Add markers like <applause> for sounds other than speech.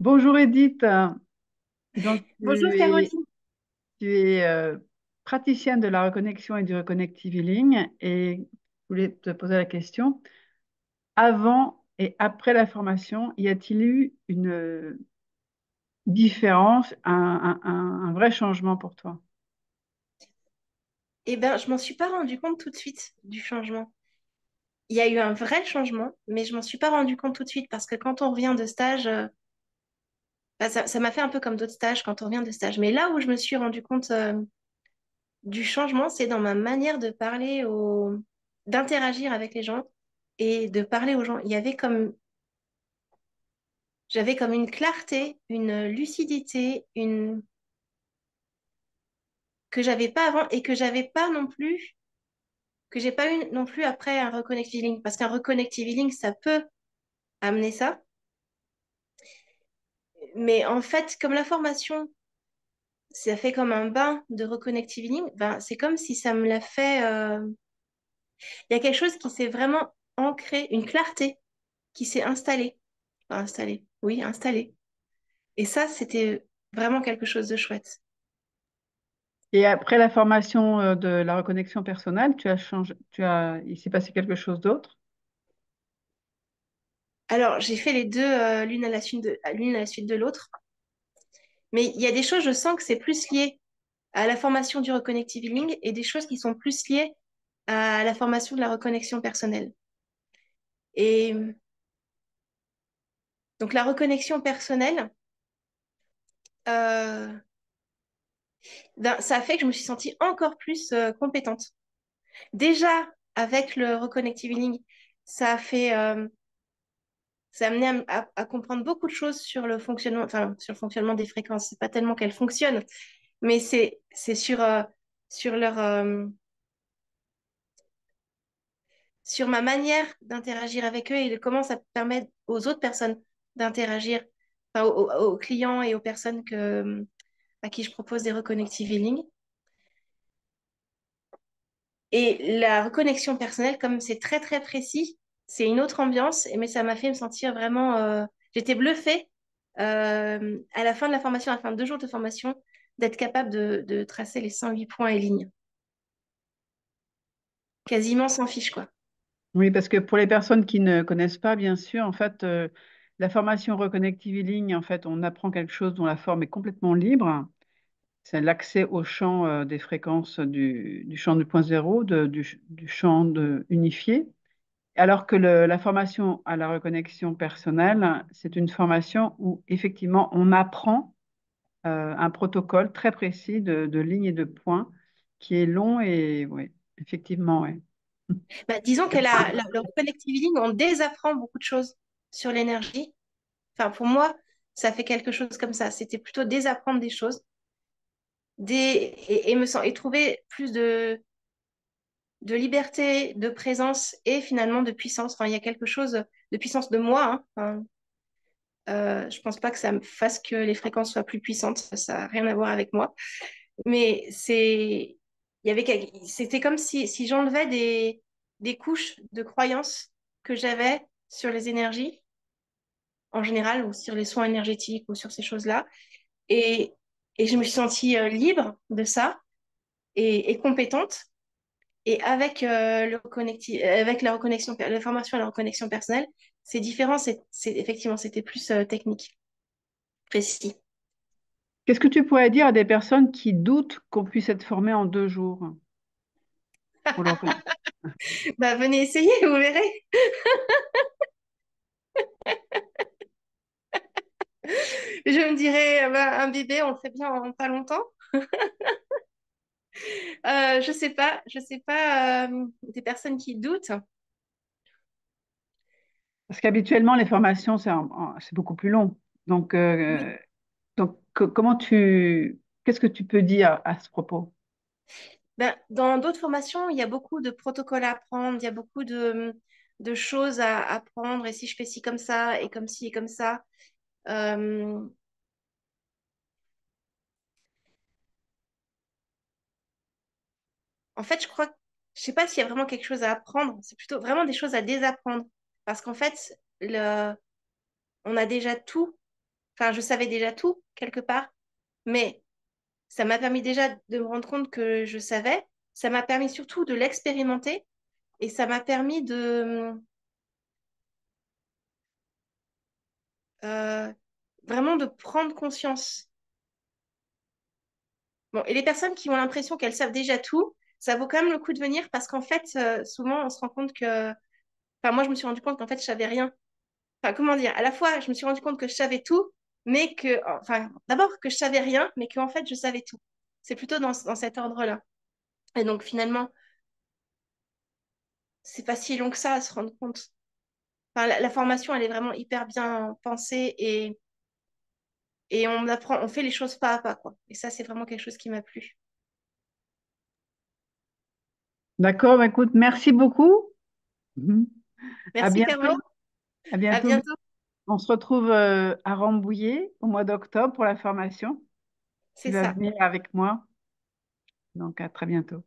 Bonjour Edith. Donc, Bonjour Caroline. tu es euh, praticienne de la reconnexion et du reconnective healing et je voulais te poser la question, avant et après la formation, y a-t-il eu une euh, différence, un- un vrai changement pour toi? Eh bien, je m'en suis pas rendu compte tout de suite du changement. Il y a eu un vrai changement, mais je m'en suis pas rendu compte tout de suite parce que quand on revient de stage, euh, bah, ça, m'a fait un peu comme d'autres stages quand on revient de stage. Mais là où je me suis rendu compte euh, du changement, c'est dans ma manière de parler d'interagir avec les gens et de parler aux gens. Il y avait comme, j'avais comme une clarté, une lucidité, une que j'avais pas avant et que j'avais pas non plus que j'ai pas eu non plus après un reconnective healing. Parce qu'un reconnective healing, ça peut amener ça. Mais en fait, comme la formation, ça fait comme un bain de reconnective healing, ben, c'est comme si ça me l'a fait. euh, Il y a quelque chose qui s'est vraiment ancré, une clarté qui s'est installée. Installée, oui, installée. Et ça, c'était vraiment quelque chose de chouette. Et après la formation euh, de la reconnexion personnelle, tu as changé, tu as, il s'est passé quelque chose d'autre? Alors, j'ai fait les deux euh, l'une à la suite de, l'autre. Mais il y a des choses, je sens que c'est plus lié à la formation du reconnective healing et des choses qui sont plus liées à la formation de la reconnexion personnelle. Et donc la reconnexion personnelle, euh, ça a fait que je me suis sentie encore plus euh, compétente. Déjà, avec le reconnective healing, ça a fait, euh, ça a amené à, comprendre beaucoup de choses sur le fonctionnement, enfin, sur le fonctionnement des fréquences. C'est pas tellement qu'elles fonctionnent, mais c'est, sur, euh, sur leur, sur ma manière d'interagir avec eux et comment ça permet aux autres personnes d'interagir, aux clients et aux personnes que, à qui je propose des reconnective healing. Et la reconnexion personnelle, comme c'est très très précis, c'est une autre ambiance, mais ça m'a fait me sentir vraiment... euh, J'étais bluffée euh, à la fin de la formation, à la fin de deux jours de formation, d'être capable de, de tracer les 108 points et lignes. Quasiment sans fiche, quoi. Oui, parce que pour les personnes qui ne connaissent pas, bien sûr, en fait, euh, la formation Reconnective Healing, en fait, on apprend quelque chose dont la forme est complètement libre. C'est l'accès au champ euh, des fréquences du, du champ du point zéro, de- du, du champ de, unifié. Alors que le- la formation à la reconnexion personnelle, c'est une formation où effectivement on apprend euh, un protocole très précis de, de lignes et de points qui est long et oui, effectivement, oui. Bah, disons que la, la- le <laughs> reconnective healing, on désapprend beaucoup de choses sur l'énergie. Enfin, pour moi, ça fait quelque chose comme ça. C'était plutôt désapprendre des choses des, et, me sens, et trouver plus de, de liberté, de présence et finalement de puissance. Enfin, il y a quelque chose de puissance de moi. hein. Euh, je pense pas que ça me fasse que les fréquences soient plus puissantes. Ça n'a rien à voir avec moi. Mais c'est, il y avait, c'était comme si, si j'enlevais des, des couches de croyances que j'avais sur les énergies en général ou sur les soins énergétiques ou sur ces choses-là. Et, et je me suis sentie euh, libre de ça et, et compétente. Et avec, euh, le euh, avec la reconnexion, la formation à la reconnexion personnelle, c'est différent. C'est, c'est- effectivement, c'était plus euh, technique, précis. Qu'est-ce que tu pourrais dire à des personnes qui doutent qu'on puisse être formé en deux jours <laughs> Bah, venez essayer, vous verrez. <laughs> Je me dirais, euh, bah, un bébé, on le fait bien en pas longtemps. <laughs> Euh, je sais pas, je sais pas, euh, des personnes qui doutent. Parce qu'habituellement, les formations, c'est beaucoup plus long. Donc, Oui. euh, donc co- comment tu, qu'est-ce que tu peux dire à ce propos? Ben, dans d'autres formations, il y a beaucoup de protocoles à apprendre, il y a beaucoup de, de choses à apprendre. Et si je fais ci comme ça, et comme ci, et comme ça. Euh, En fait, je crois, je sais pas s'il y a vraiment quelque chose à apprendre. C'est plutôt vraiment des choses à désapprendre. Parce qu'en fait, le... on a déjà tout. Enfin, je savais déjà tout quelque part, mais ça m'a permis déjà de me rendre compte que je savais. Ça m'a permis surtout de l'expérimenter et ça m'a permis de euh, vraiment de prendre conscience. Bon, et les personnes qui ont l'impression qu'elles savent déjà tout, ça vaut quand même le coup de venir parce qu'en fait, euh, souvent, on se rend compte que. Enfin, moi, je me suis rendu compte qu'en fait, je savais rien. Enfin, comment dire? À la fois, je me suis rendu compte que je savais tout, mais que. Enfin, d'abord que je savais rien, mais qu'en fait, je savais tout. C'est plutôt dans, dans cet ordre-là. Et donc, finalement, c'est pas si long que ça à se rendre compte. Enfin, la, la formation, elle est vraiment hyper bien pensée et, et on apprend, on fait les choses pas à pas, quoi. Et ça, c'est vraiment quelque chose qui m'a plu. D'accord, bah, écoute, merci beaucoup. Mhm. À Merci, bientôt. À À bientôt. On se retrouve euh, à Rambouillet au mois d'octobre pour la formation. C'est ça. venir avec moi. Donc, à très bientôt.